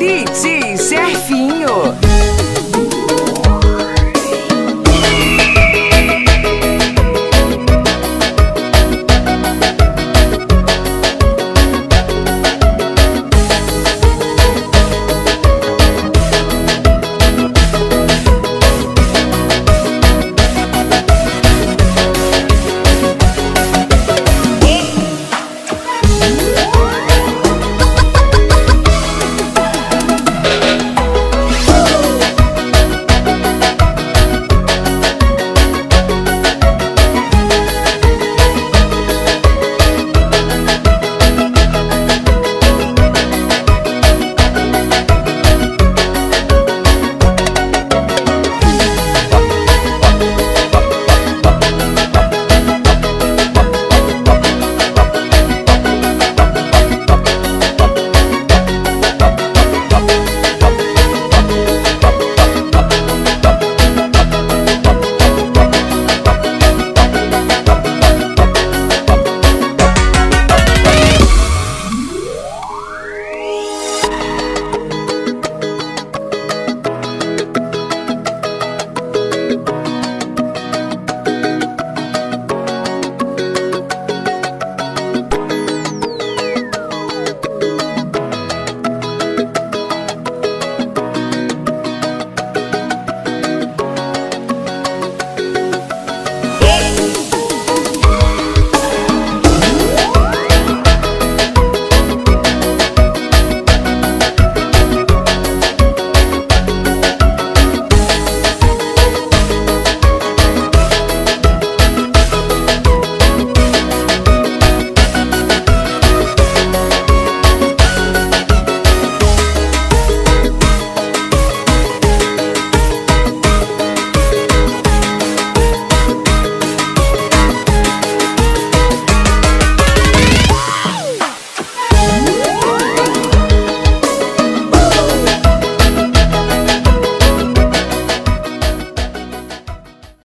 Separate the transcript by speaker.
Speaker 1: DJ Serfinho.